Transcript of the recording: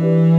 Mm-hmm.